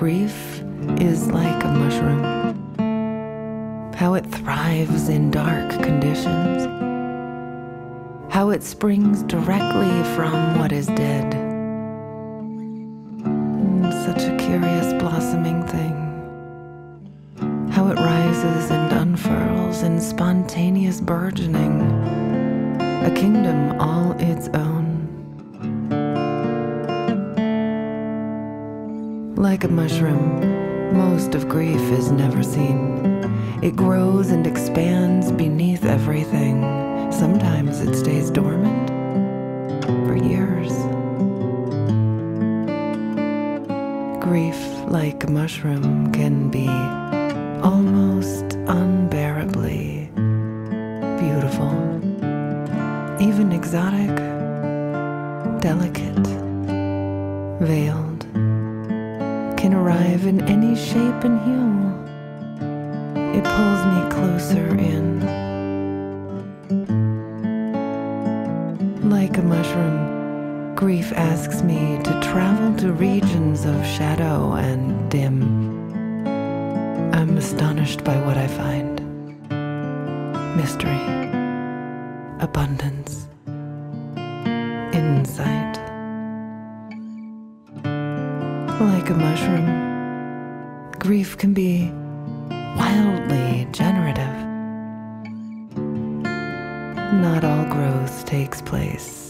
grief is like a mushroom. How it thrives in dark conditions. How it springs directly from what is dead. Mm, Such a curious blossoming thing. How it rises and unfurls in spontaneous burgeoning. A kingdom all its own. Like a mushroom, most of grief is never seen. It grows and expands beneath everything. Sometimes it stays dormant for years. Grief, like a mushroom, can be almost unbearably beautiful, even exotic, delicate, veiled can arrive in any shape and hue. It pulls me closer in. Like a mushroom, grief asks me to travel to regions of shadow and dim. I'm astonished by what I find mystery, abundance, insight. Like a mushroom, grief can be wildly generative. Not all growth takes place